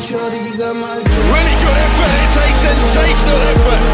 Renegade effort, it takes sensational effort.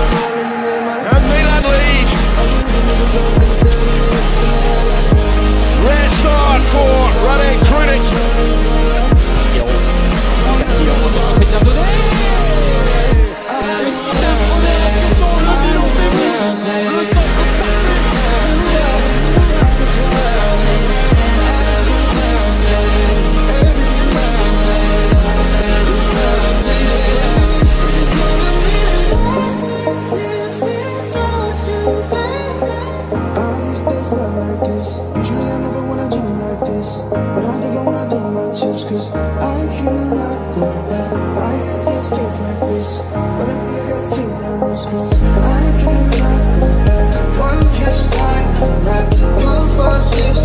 cause I cannot go back I does it feel like this? When we don't think that was cause I cannot go back One kiss, I wrapped through for six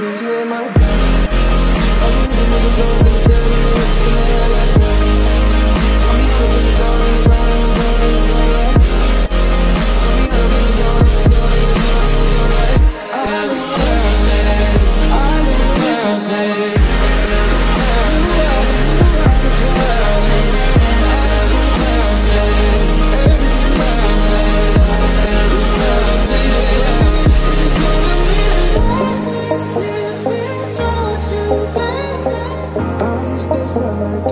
Please near my oh, you me blood.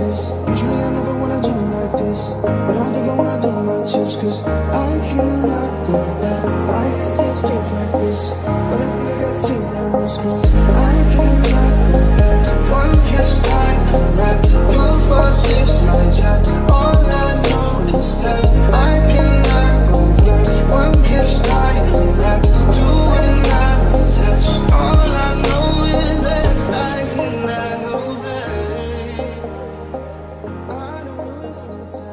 this. Usually I never wanna do like this But I think I wanna do my chips Cause I can so.